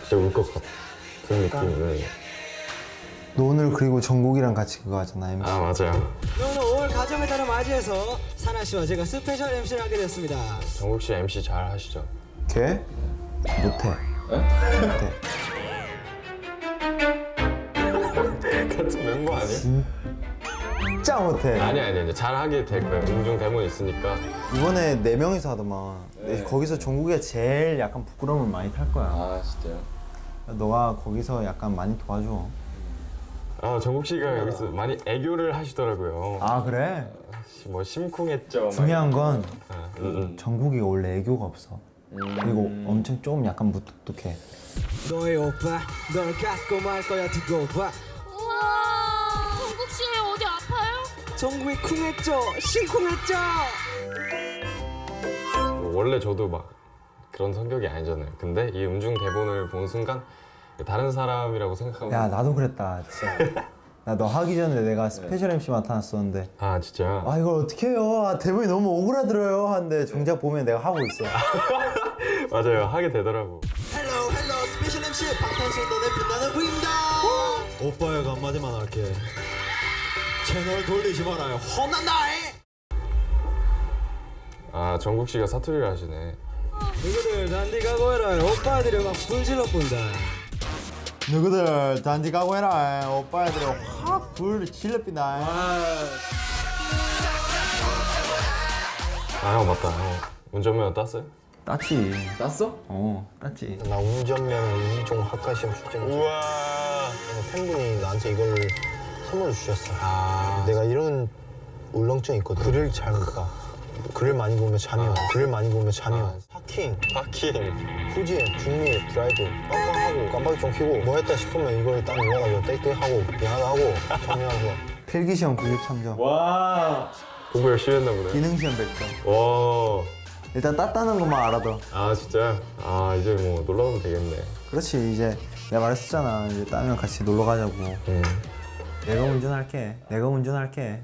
진짜 울 것 같은 느낌이 네. 너 오늘 그리고 정국이랑 같이 그거 하잖아 MC. 아 맞아요. 오늘 5월 가정의 달을 맞이해서 사나 씨와 제가 special MC를 하게 됐습니다. 정국 씨 MC 잘 하시죠? 걔 못해. 못해. 같은 멤버 아니야? 진짜 못해. 아니 아니 아니 잘하게 될 거예요. 음중 대본 있으니까. 이번에 네 명이서 하더만. 거기서 종국이가 제일 약간 부끄러움을 많이 탈 거야. 아 진짜요? 너가 거기서 약간 많이 도와줘. 아 정국 씨가 여기서 많이 애교를 하시더라고요. 아 그래? 뭐 심쿵했죠. 막 중요한 건 아, 음, 음. 정국이가 원래 애교가 없어. 그리고 엄청 좀 약간 무뚝뚝해. 너의 오빠 널 갖고 말 거야 두고 봐 우와 정국 씨 어디 아파요? 정국이 쿵했죠 심쿵했죠 뭐 원래 저도 막 그런 성격이 아니잖아요. 근데 이 음중 대본을 본 순간 다른 사람이라고 생각하고 야 나도 그랬다 진짜. 나 너 하기 전에 내가 special MC 맡아놨었는데. 아 진짜? 아 이걸 어떻게 해요? 아, 대본이 너무 오그라들어요. 하는데 정작 보면 내가 하고 있어. 맞아요. 하게 되더라고. hello hello special MC 방탄소년단의 빛나는 뷔입니다. 오빠야가 한마디만 할게. 채널 돌리지 말아요. 혼난다해 아 정국 씨가 사투리를 하시네. 누나들 단디 각오해라. 오빠들이 막 불질러 본다 누나들 단디 각오해라 오빠 애들이 확 불 질러빈다. 아형 맞다. 형 운전면허 땄어요? 땄지. 땄어? 어 땄지. 나 운전면허 2종 학과 시험 출제했어. 우와. 팬분이 나한테 이걸 선물로 주셨어. 아 내가 이런 울렁증이 있거든. 글을 잘 못 봐. 글을 많이 보면 잠이 와. 글을 많이 보면 잠이 와. parking, parking. 후진, 중립, 드라이브 빵빵하고 깜빡이 좀 켜고 뭐 했다 싶으면 이걸 딱 눌러가지고 땡땡하고 미안하고 정리하고 필기 시험 93점. 와. 공부 열심히 했나 보네. 기능 시험 100점. 와. 일단 땄다는 것만 알아도. 아 진짜? 아 이제 뭐 놀러 가면 되겠네. 그렇지 이제 내가 말했었잖아 이제 따면 같이 놀러 가자고. 음. 내가 운전할게. 내가 운전할게.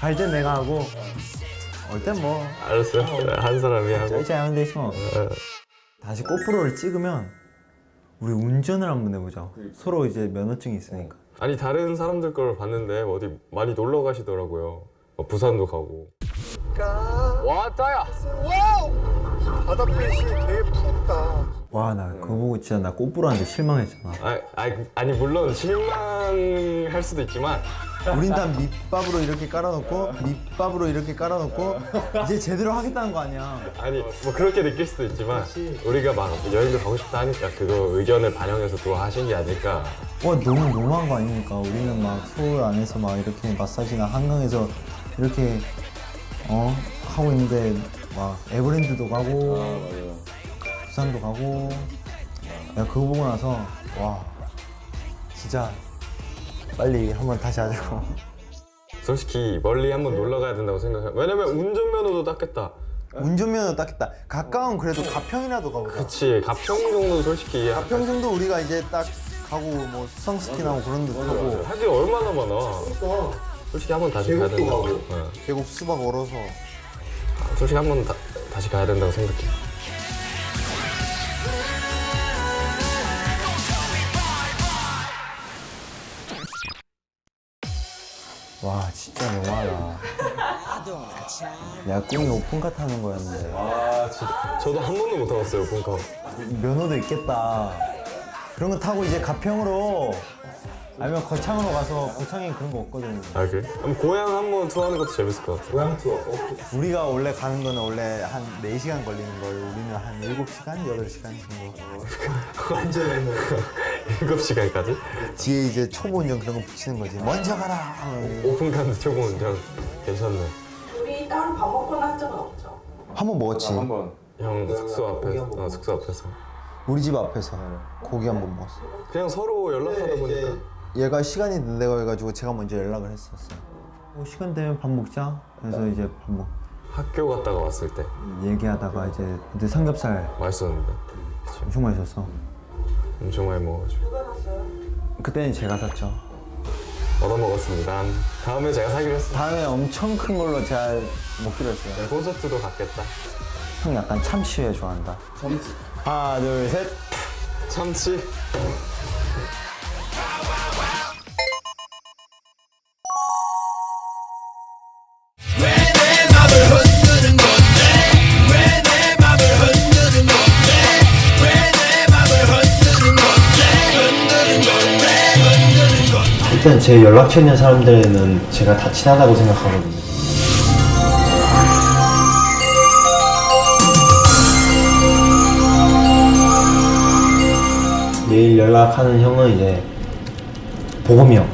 갈 땐 내가 하고 올 땐 뭐 알았어. 한 사람이 하고. 짜이짜이 하면 되지 뭐. 어. 다시 고프로를 찍으면 우리 운전을 한번 해보자. 서로 이제 면허증이 있으니까. 아니 다른 사람들 걸 봤는데 어디 많이 놀러 가시더라고요. 뭐 부산도 가고. 왔다야. wow. 바닷빛이 푹다. 와 나 그거 보고 진짜 나 꼬부로한테 실망했잖아. 아, 아, 아니 물론 실망할 수도 있지만 우린 다 밑밥으로 이렇게 깔아놓고 밑밥으로 이렇게 깔아놓고 이제 제대로 하겠다는 거 아니야. 아니 뭐 그렇게 느낄 수도 있지만 우리가 막 여행도 가고 싶다 하니까 그거 의견을 반영해서 또 하신 게 아닐까. 와 너무 너무한 거 아닙니까? 우리는 막 서울 안에서 막 이렇게 마사지나 한강에서 이렇게 어 하고 있는데 막 에버랜드도 가고 부산도 가고 내가 그거 보고 나서 와 진짜 빨리 한번 다시 하자고. 솔직히 멀리 한번 놀러 가야 된다고 생각해. 왜냐면 운전면허도 땄겠다. 운전면허 땄겠다. 가까운 그래도 가평이라도 가보자. 그치 가평 정도 솔직히 가평 정도 우리가 이제 딱 가고 뭐 수상스키나 뭐 그런 데 타고 할 게 얼마나 많아. 솔직히 한번 다시 가야 계곡도 된다고. 가고. 어. 계곡 수박 얼어서 솔직히 한번 다시 가야 된다고 생각해. 와 진짜 너무하다. 내가 꿈이 오픈카 타는 거였는데 아 진짜 저도 한 번도 못 타봤어요 오픈카. 면허도 있겠다. 그런 거 타고 이제 가평으로 아니면 거창으로 가서 거창에 그런 거 없거든. 아 그래? 그럼 고향 한번 투어하는 것도 재밌을 것 같아. 고향 투어. 우리가 원래 가는 거는 원래 한 4시간 걸리는 걸 우리는 한 7시간, 8시간 정도. 언제 7시간까지? 뒤에 이제 초보 운전 그런 거 붙이는 거지. 먼저 가라. 오픈카인데 초보 운전 괜찮네. 우리 따로 밥 먹거나 한 적은 없죠? 한 번 먹었지. 한 번. 형 숙소 앞에서. 어, 숙소 앞에서. 우리 집 앞에서 고기 한 번 먹었어. 그냥 서로 연락하다 보니까. 얘가 시간이 된다고 해가지고 제가 먼저 연락을 했었어요. 어, 시간 되면 밥 먹자. 그래서 이제 밥 먹. 학교 갔다가 왔을 때. 얘기하다가 이제 그때 삼겹살 맛있었는데. 엄청 맛있었어. 엄청 많이 먹어가지고. 그때는 제가 샀죠. 얻어 먹었습니다. 다음에 제가 사기로 했어요. 다음에 엄청 큰 걸로 제가 먹기로 했어요. 네, 콘서트도 갔겠다. 형 약간 참치회 좋아한다. 참치. 하나, 둘, 셋. 참치. 일단 제 연락처 있는 사람들은 제가 다 친하다고 생각하거든요. 매일 연락하는 형은 이제 보검이 형.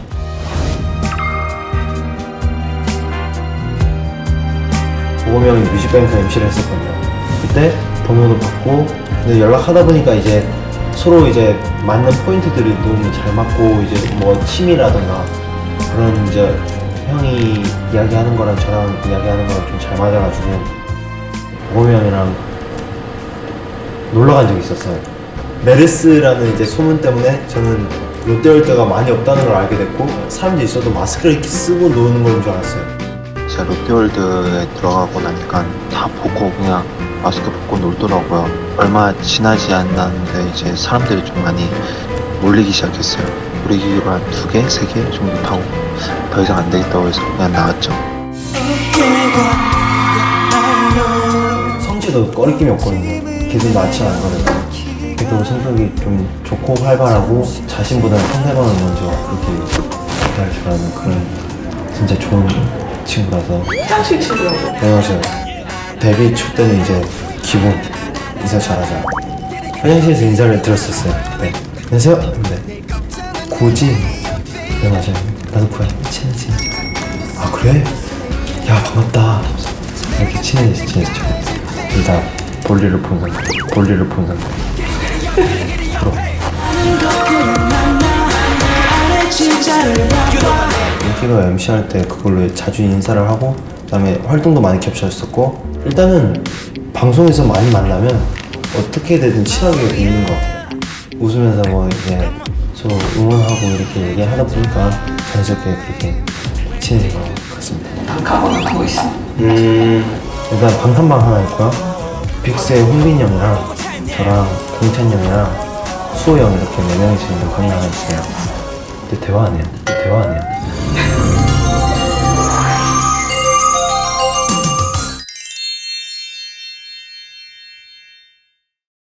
보검이 형이 뮤직뱅크 MC를 했었거든요. 그때 번호도 받고 근데 연락하다 보니까 이제 서로 이제 맞는 포인트들이 너무 잘 맞고 이제 뭐 취미라든가 그런 이제 형이 이야기하는 거랑 저랑 이야기하는 거랑 좀 잘 맞아가지고 보검이 형이랑 놀러 간 적이 있었어요. 메르스라는 이제 소문 때문에 저는 롯데월드가 많이 없다는 걸 알게 됐고 사람들이 있어도 마스크를 쓰고 노는 건 줄 알았어요. 제가 롯데월드에 들어가고 나니까 다 보고 그냥 마스크 벗고 놀더라고요. 얼마 지나지 않았는데 이제 사람들이 좀 많이 몰리기 시작했어요. 몰리기로 한 두 개, 세 개 정도 타고 더 이상 안 되겠다고 해서 그냥 나왔죠. 성질도 꺼리낌이 없거든요. 낯이 안 가거든요. 그래도 성격이 좀 좋고 활발하고 자신보다는 상대방을 먼저 그렇게 대할 줄 아는 그런 진짜 좋은 친구라서 화장실 치료라고. 네 맞아요. 데뷔 초 때는 이제 기본 인사 잘하자. 화장실에서 인사를 들었었어요. 네. 안녕하세요. 근데 굳이 네 맞아요. 나도 구야 친해지. 아 그래? 야 반갑다. 이렇게 친해지 친해졌죠. 둘다 볼일을 본 상태. 볼일을 본 상태. 서로. 인기가 MC 할 때 그걸로 자주 인사를 하고 그다음에 활동도 많이 겹쳐졌었고 일단은 방송에서 많이 만나면 어떻게 되든 친하게 있는 것 같아요. 웃으면서 뭐 이제 서로 응원하고 이렇게 얘기하다 보니까 자연스럽게 그렇게 친해진 것 같습니다. 방카고는 하고 있어. 음 일단 방탄방 하나 있고요. 빅스의 홍빈이 형이랑 저랑 공찬 형이랑 수호 형 이렇게 네 명이서 있는 방이 하나 있어요. 근데 대화 안 해요. 대화 안 해요.